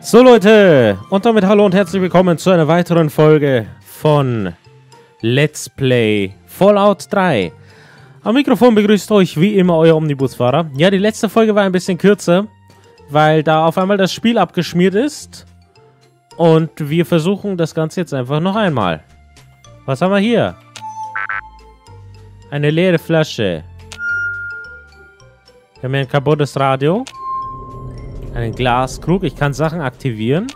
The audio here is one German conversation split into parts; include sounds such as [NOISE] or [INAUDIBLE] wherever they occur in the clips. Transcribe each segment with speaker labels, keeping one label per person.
Speaker 1: So Leute, und damit hallo und herzlich willkommen zu einer weiteren Folge von Let's Play Fallout 3. Am Mikrofon begrüßt euch wie immer euer Omnibusfahrer. Ja, die letzte Folge war ein bisschen kürzer, weil da auf einmal das Spiel abgeschmiert ist. Und wir versuchen das Ganze jetzt einfach noch einmal. Was haben wir hier? Eine leere Flasche. Wir haben hier ein kaputtes Radio. Einen Glaskrug. Ich kann Sachen aktivieren.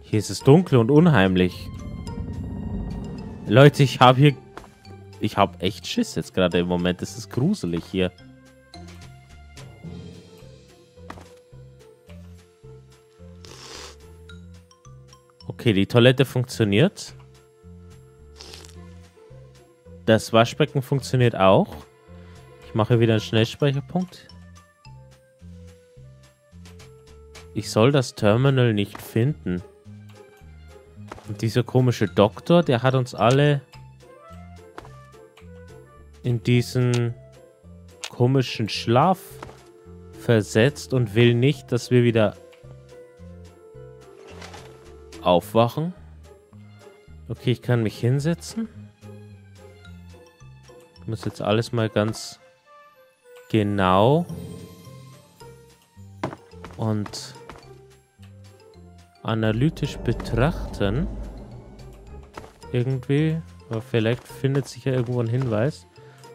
Speaker 1: Hier ist es dunkel und unheimlich. Leute, ich habe hier... Ich habe echt Schiss jetzt gerade im Moment. Es ist gruselig hier. Okay, die Toilette funktioniert. Das Waschbecken funktioniert auch. Ich mache wieder einen Schnellspeicherpunkt. Ich soll das Terminal nicht finden. Und dieser komische Doktor, der hat uns alle in diesen komischen Schlaf versetzt und will nicht, dass wir wieder aufwachen. Okay, ich kann mich hinsetzen. Ich muss jetzt alles mal ganz genau und analytisch betrachten. Irgendwie. Aber vielleicht findet sich ja irgendwo ein Hinweis.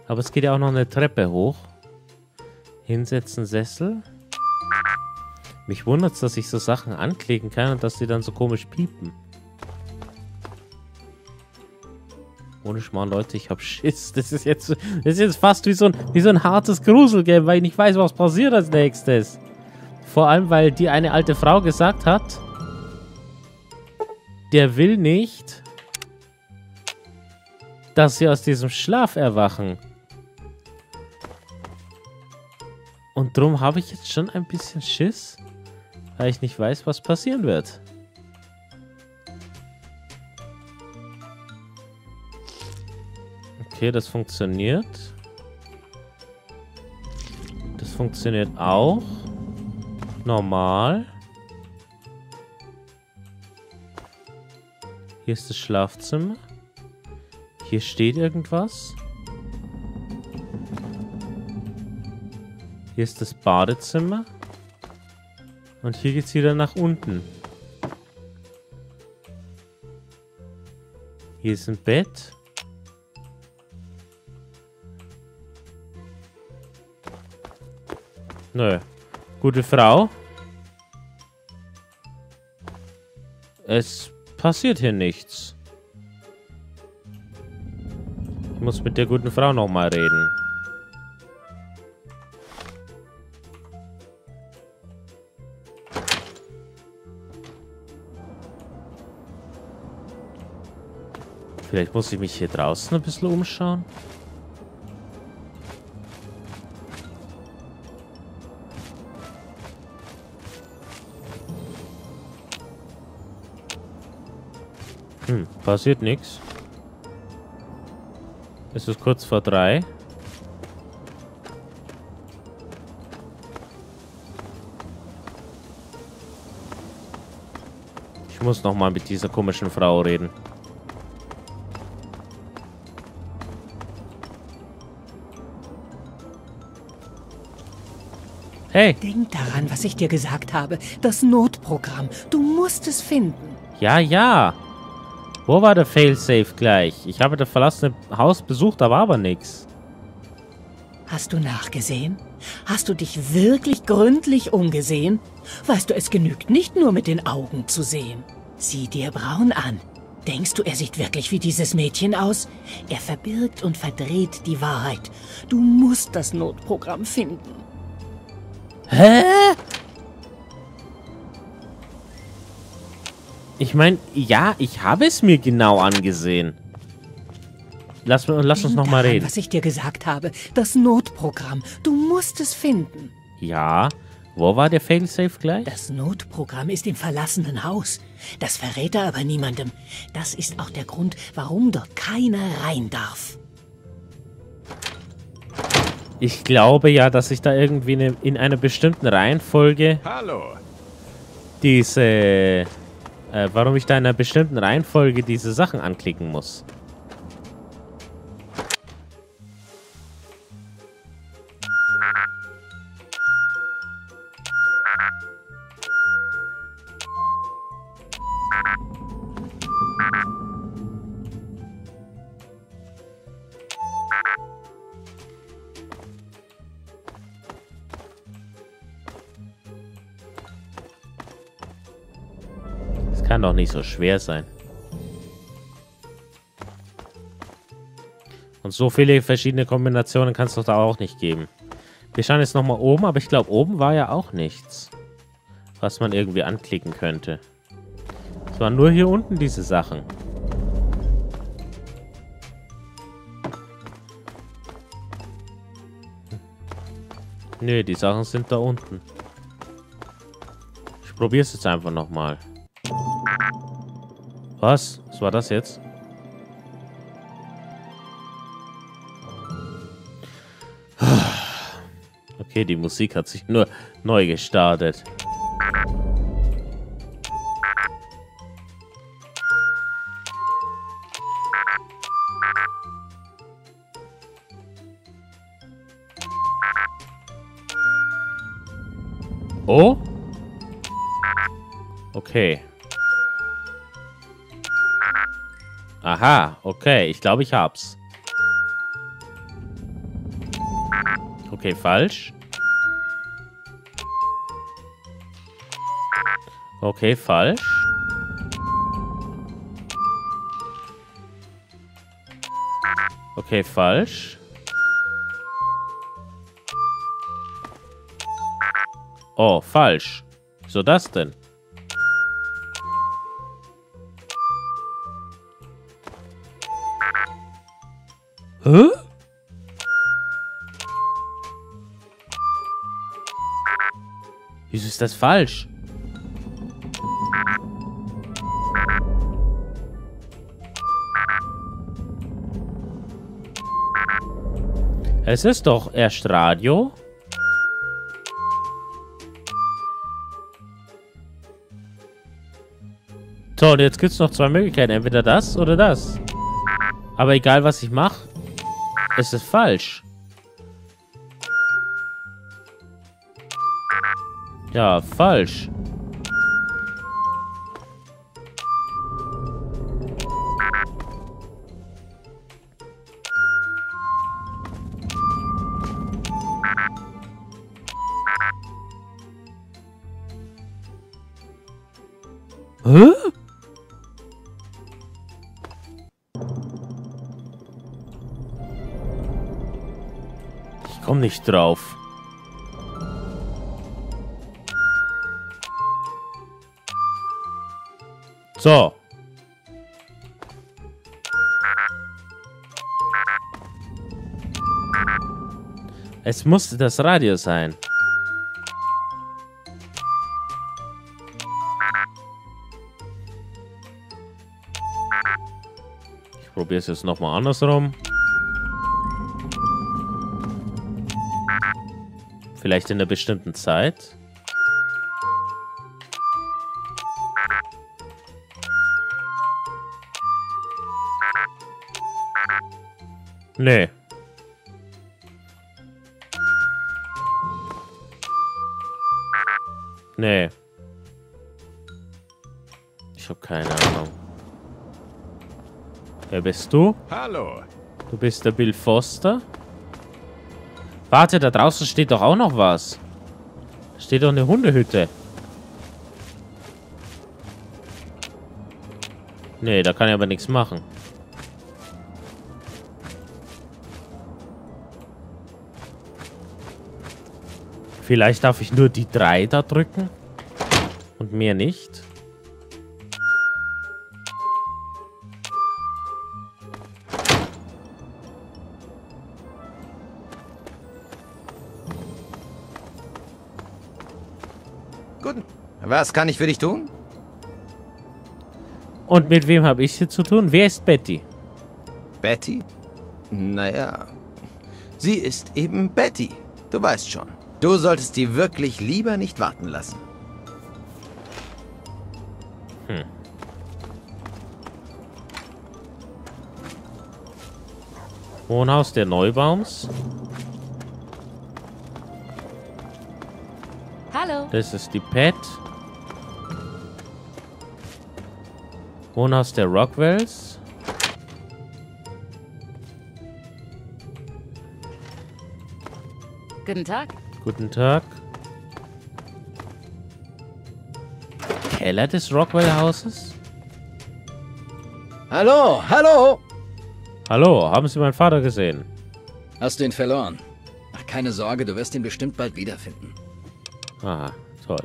Speaker 1: Aber es geht ja auch noch eine Treppe hoch. Hinsetzen, Sessel. Mich wundert es, dass ich so Sachen anklicken kann und dass die dann so komisch piepen. Ohne Schmarrn, Leute, ich hab Schiss. [LAUGHS] Das ist jetzt, das ist jetzt fast wie so ein, wie so ein hartes Gruselgame, weil ich nicht weiß, was passiert als nächstes. Vor allem, weil die eine alte Frau gesagt hat, der will nicht, dass sie aus diesem Schlaf erwachen. Und darum habe ich jetzt schon ein bisschen Schiss, weil ich nicht weiß, was passieren wird. Okay, das funktioniert. Das funktioniert auch. Normal. Hier ist das Schlafzimmer. Hier steht irgendwas. Hier ist das Badezimmer. Und hier geht es wieder nach unten. Hier ist ein Bett. Nö. Gute Frau. Es passiert hier nichts. Ich muss mit der guten Frau nochmal reden. Vielleicht muss ich mich hier draußen ein bisschen umschauen. Hm, passiert nichts. Es ist kurz vor drei. Ich muss noch mal mit dieser komischen Frau reden. Hey.
Speaker 2: Denk daran, was ich dir gesagt habe. Das Notprogramm. Du musst es finden.
Speaker 1: Ja, ja. Wo war der Failsafe gleich? Ich habe das verlassene Haus besucht, da war aber nichts.
Speaker 2: Hast du nachgesehen? Hast du dich wirklich gründlich umgesehen? Weißt du, es genügt nicht nur mit den Augen zu sehen. Sieh dir Braun an. Denkst du, er sieht wirklich wie dieses Mädchen aus? Er verbirgt und verdreht die Wahrheit. Du musst das Notprogramm finden.
Speaker 1: Hä? Ich meine, ja, ich habe es mir genau angesehen. Lass, lass uns nochmal reden.
Speaker 2: was ich dir gesagt habe. Das Notprogramm. Du musst es finden.
Speaker 1: Ja. Wo war der Failsafe gleich?
Speaker 2: Das Notprogramm ist im verlassenen Haus. Das verrät er aber niemandem. Das ist auch der Grund, warum dort keiner rein darf.
Speaker 1: Ich glaube ja, dass ich da irgendwie in einer bestimmten Reihenfolge
Speaker 3: Hallo.
Speaker 1: diese... Äh, warum ich da in einer bestimmten Reihenfolge diese Sachen anklicken muss. Kann doch nicht so schwer sein. Und so viele verschiedene Kombinationen kann es doch da auch nicht geben. Wir schauen jetzt nochmal oben, aber ich glaube, oben war ja auch nichts, was man irgendwie anklicken könnte. Es waren nur hier unten diese Sachen. Nö, die Sachen sind da unten. Ich probiere es jetzt einfach nochmal. Was? Was war das jetzt? Okay, die Musik hat sich nur neu gestartet. Oh? Okay. Aha, okay. Ich glaube, ich hab's. Okay, falsch. Okay, falsch. Okay, falsch. Oh, falsch. Wieso das denn? Hä? Wieso ist das falsch? Es ist doch erst Radio. So, und jetzt gibt es noch zwei Möglichkeiten. Entweder das oder das. Aber egal, was ich mache, ist es falsch. Ja, falsch. Nicht drauf. So. Es musste das Radio sein. Ich probiere es jetzt nochmal andersrum. Vielleicht in einer bestimmten Zeit. Nee. Nee. Ich habe keine Ahnung. Wer bist du?
Speaker 3: Hallo.
Speaker 1: Du bist der Bill Foster? Warte, da draußen steht doch auch noch was. Steht doch eine Hundehütte. Nee, da kann ich aber nichts machen. Vielleicht darf ich nur die drei da drücken. Und mehr nicht.
Speaker 4: Guten. Was kann ich für dich tun?
Speaker 1: Und mit wem habe ich hier zu tun? Wer ist Betty?
Speaker 4: Betty? Naja. Sie ist eben Betty. Du weißt schon. Du solltest die wirklich lieber nicht warten lassen.
Speaker 1: Hm. Wohnhaus der Neubaums.
Speaker 3: Hallo.
Speaker 1: Das ist die Pet. Wohnhaus der Rockwells.
Speaker 3: Guten Tag.
Speaker 1: Guten Tag. Keller des Rockwell-Hauses?
Speaker 5: Hallo, hallo!
Speaker 1: Hallo, haben Sie meinen Vater gesehen?
Speaker 5: Hast du ihn verloren? Ach, keine Sorge, du wirst ihn bestimmt bald wiederfinden.
Speaker 1: Aha, toll.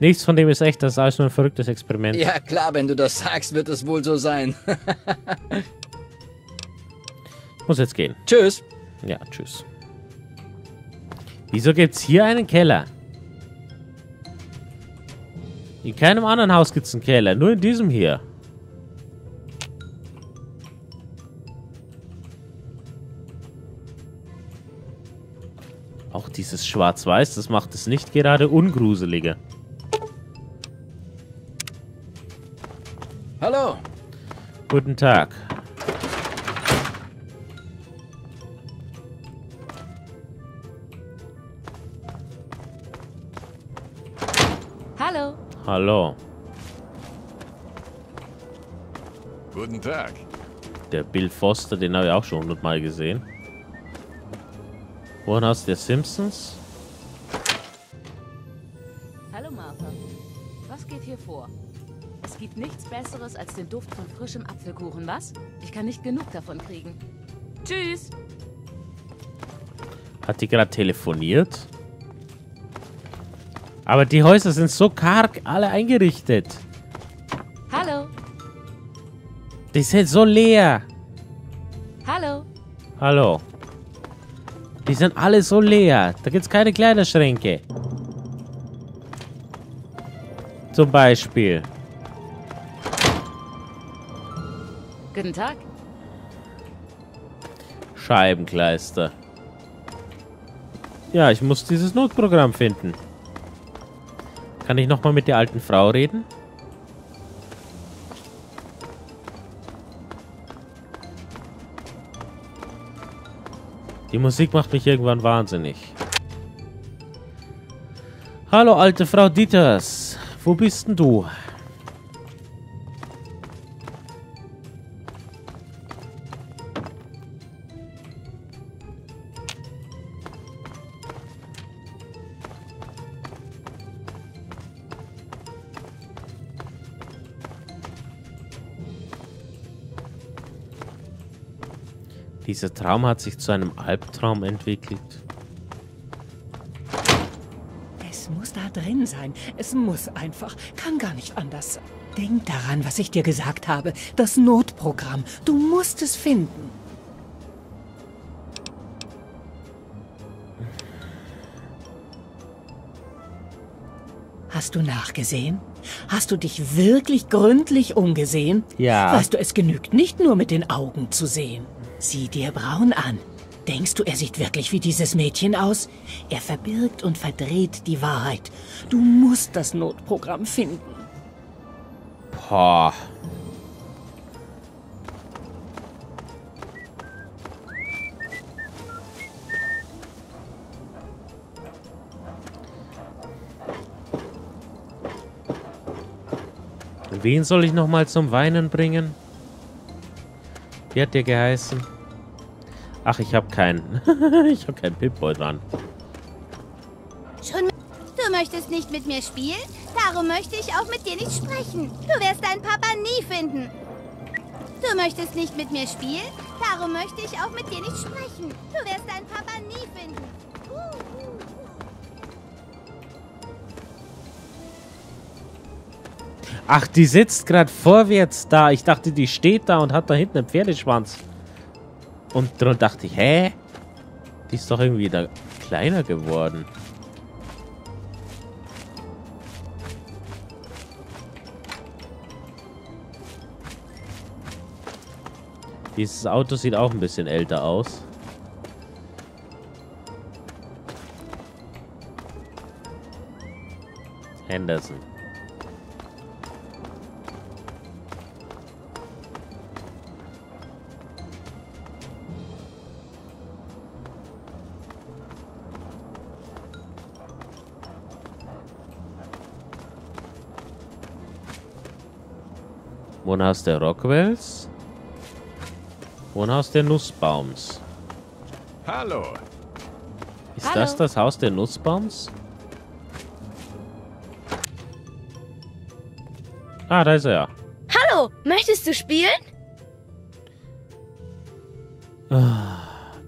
Speaker 1: Nichts von dem ist echt, das ist alles nur ein verrücktes Experiment.
Speaker 5: Ja, klar, wenn du das sagst, wird es wohl so sein.
Speaker 1: Ich [LAUGHS] muss jetzt gehen.
Speaker 5: Tschüss.
Speaker 1: Ja, tschüss. Wieso gibt's hier einen Keller? In keinem anderen Haus gibt's einen Keller, nur in diesem hier. Auch dieses Schwarz-Weiß, das macht es nicht gerade ungruseliger.
Speaker 5: Hallo.
Speaker 1: Guten Tag.
Speaker 3: Hallo.
Speaker 1: Hallo.
Speaker 6: Guten Tag.
Speaker 1: Der Bill Foster, den habe ich auch schon hundertmal gesehen. Wohnhaus der Simpsons?
Speaker 3: Hallo, Martha. Was geht hier vor? Es gibt nichts Besseres als den Duft von frischem Apfelkuchen, was? Ich kann nicht genug davon kriegen. Tschüss.
Speaker 1: Hat die gerade telefoniert? Aber die Häuser sind so karg alle eingerichtet.
Speaker 3: Hallo.
Speaker 1: Die sind so leer.
Speaker 3: Hallo.
Speaker 1: Hallo. Die sind alle so leer. Da gibt's keine Kleiderschränke. Zum Beispiel.
Speaker 3: Guten Tag.
Speaker 1: Scheibenkleister. Ja, ich muss dieses Notprogramm finden. Kann ich nochmal mit der alten Frau reden? Die Musik macht mich irgendwann wahnsinnig. Hallo, alte Frau Dieters. Wo bist denn du? Dieser Traum hat sich zu einem Albtraum entwickelt.
Speaker 2: Es muss da drin sein. Es muss einfach. Kann gar nicht anders. Denk daran, was ich dir gesagt habe. Das Notprogramm. Du musst es finden. Hast du nachgesehen? Hast du dich wirklich gründlich umgesehen?
Speaker 1: Ja.
Speaker 2: Weißt du, es genügt nicht nur mit den Augen zu sehen. Sieh dir Braun an. Denkst du, er sieht wirklich wie dieses Mädchen aus? Er verbirgt und verdreht die Wahrheit. Du musst das Notprogramm finden.
Speaker 1: Boah. Wen soll ich noch mal zum Weinen bringen? Wie hat der geheißen? Ach, ich habe keinen. [LAUGHS] ich habe keinen Pip-Boy dran.
Speaker 7: Schon Du möchtest nicht mit mir spielen? Darum möchte ich auch mit dir nicht sprechen. Du wirst deinen Papa nie finden. Du möchtest nicht mit mir spielen? Darum möchte ich auch mit dir nicht sprechen. Du wirst deinen Papa nie finden.
Speaker 1: Ach, die sitzt gerade vorwärts da. Ich dachte, die steht da und hat da hinten einen Pferdeschwanz. Und dann dachte ich, hä? Die ist doch irgendwie da kleiner geworden. Dieses Auto sieht auch ein bisschen älter aus. Henderson. Wohnhaus der Rockwells. Wohnhaus der Nussbaums.
Speaker 6: Hallo.
Speaker 1: Ist
Speaker 3: Hallo.
Speaker 1: das das Haus der Nussbaums? Ah, da ist er.
Speaker 8: Hallo, möchtest du spielen?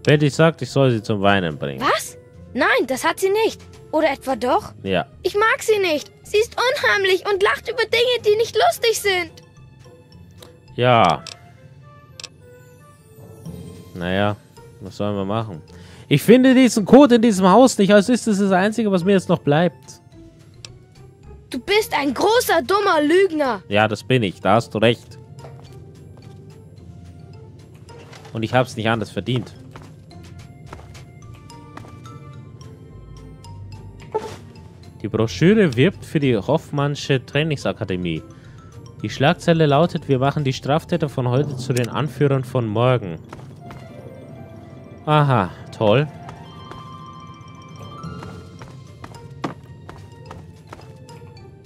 Speaker 1: Betty sagt, ich soll sie zum Weinen bringen.
Speaker 8: Was? Nein, das hat sie nicht. Oder etwa doch?
Speaker 1: Ja.
Speaker 8: Ich mag sie nicht. Sie ist unheimlich und lacht über Dinge, die nicht lustig sind.
Speaker 1: Ja. Naja, was sollen wir machen? Ich finde diesen Code in diesem Haus nicht, als ist es das Einzige, was mir jetzt noch bleibt.
Speaker 8: Du bist ein großer, dummer Lügner.
Speaker 1: Ja, das bin ich, da hast du recht. Und ich hab's nicht anders verdient. Die Broschüre wirbt für die Hoffmannsche Trainingsakademie. Die Schlagzeile lautet, wir machen die Straftäter von heute zu den Anführern von morgen. Aha, toll.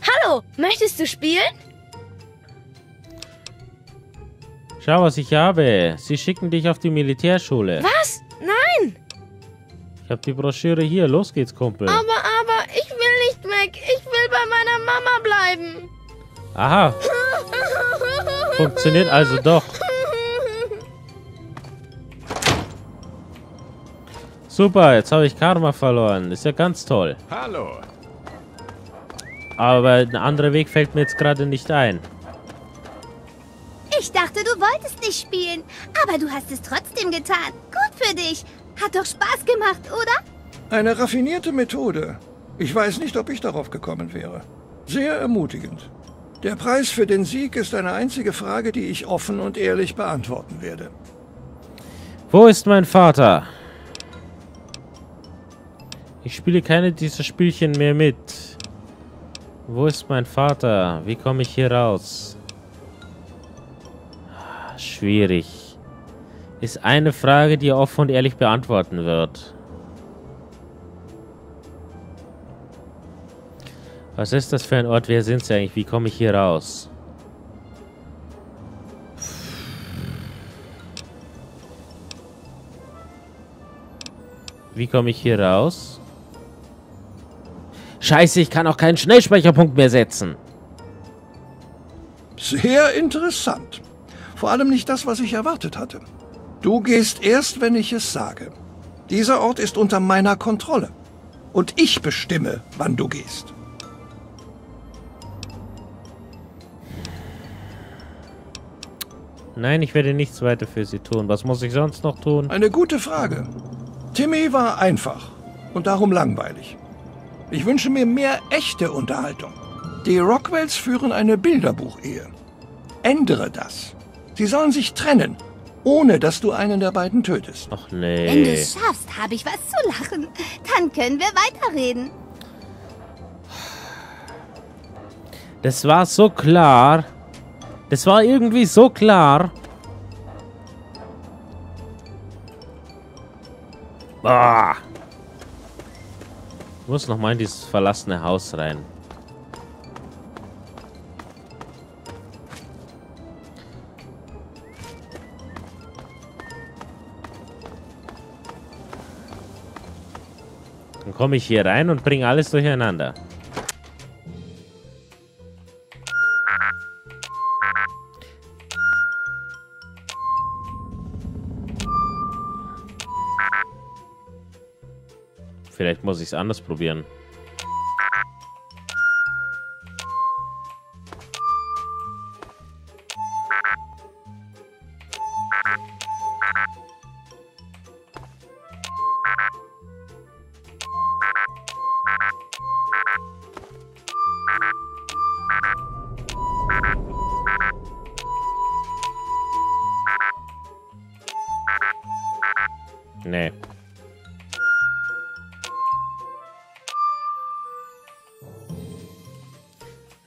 Speaker 8: Hallo, möchtest du spielen?
Speaker 1: Schau, was ich habe. Sie schicken dich auf die Militärschule.
Speaker 8: Was? Nein.
Speaker 1: Ich habe die Broschüre hier. Los geht's, Kumpel.
Speaker 8: Aber, aber, ich will nicht weg. Ich will bei meiner Mama bleiben.
Speaker 1: Aha, funktioniert also doch. Super, jetzt habe ich Karma verloren. Ist ja ganz toll.
Speaker 6: Hallo.
Speaker 1: Aber ein anderer Weg fällt mir jetzt gerade nicht ein.
Speaker 7: Ich dachte, du wolltest nicht spielen, aber du hast es trotzdem getan. Gut für dich. Hat doch Spaß gemacht, oder?
Speaker 9: Eine raffinierte Methode. Ich weiß nicht, ob ich darauf gekommen wäre. Sehr ermutigend. Der Preis für den Sieg ist eine einzige Frage, die ich offen und ehrlich beantworten werde.
Speaker 1: Wo ist mein Vater? Ich spiele keine dieser Spielchen mehr mit. Wo ist mein Vater? Wie komme ich hier raus? Ah, Schwierig. Ist eine Frage, die er offen und ehrlich beantworten wird. Was ist das für ein Ort? Wer sind sie eigentlich? Wie komme ich hier raus? Wie komme ich hier raus? Scheiße, ich kann auch keinen Schnellspeicherpunkt mehr setzen.
Speaker 9: Sehr interessant. Vor allem nicht das, was ich erwartet hatte. Du gehst erst, wenn ich es sage. Dieser Ort ist unter meiner Kontrolle. Und ich bestimme, wann du gehst.
Speaker 1: Nein, ich werde nichts weiter für sie tun. Was muss ich sonst noch tun?
Speaker 9: Eine gute Frage. Timmy war einfach und darum langweilig. Ich wünsche mir mehr echte Unterhaltung. Die Rockwells führen eine Bilderbuchehe. Ändere das. Sie sollen sich trennen, ohne dass du einen der beiden tötest.
Speaker 1: Ach
Speaker 7: Wenn du
Speaker 1: nee.
Speaker 7: es schaffst, habe ich was zu lachen. Dann können wir weiterreden.
Speaker 1: Das war so klar. Das war irgendwie so klar. Bah. Ich muss noch mal in dieses verlassene Haus rein. Dann komme ich hier rein und bringe alles durcheinander. Muss ich es anders probieren.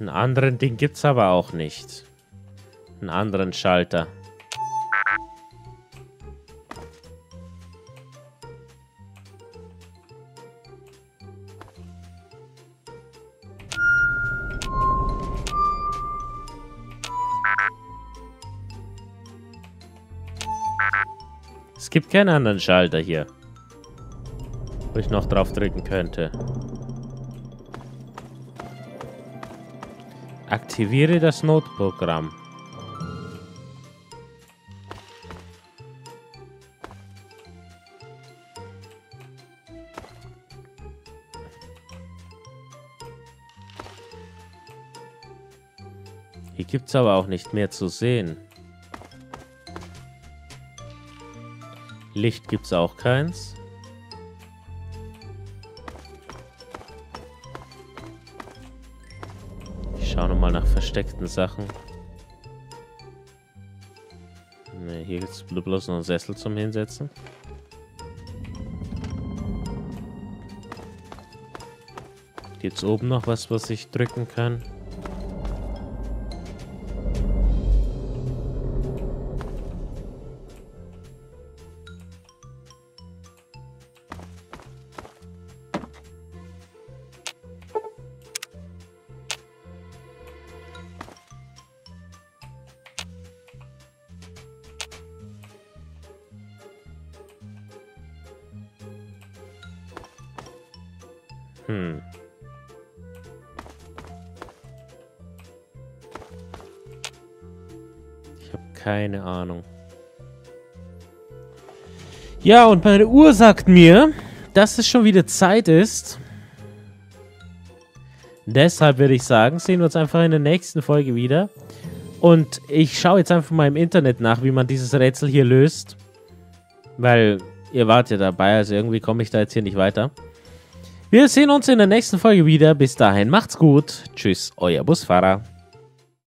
Speaker 1: Einen anderen Ding gibt's aber auch nicht. Einen anderen Schalter. Es gibt keinen anderen Schalter hier. Wo ich noch drauf drücken könnte. Aktiviere das Notprogramm. Hier gibt es aber auch nicht mehr zu sehen. Licht gibt es auch keins. Versteckten Sachen. Ne, hier gibt es bloß noch einen Sessel zum Hinsetzen. Jetzt oben noch was, was ich drücken kann. Hm. Ich habe keine Ahnung. Ja, und meine Uhr sagt mir, dass es schon wieder Zeit ist. Deshalb würde ich sagen, sehen wir uns einfach in der nächsten Folge wieder. Und ich schaue jetzt einfach mal im Internet nach, wie man dieses Rätsel hier löst. Weil ihr wart ja dabei, also irgendwie komme ich da jetzt hier nicht weiter. Wir sehen uns in der nächsten Folge wieder. Bis dahin, macht's gut. Tschüss, euer Busfahrer.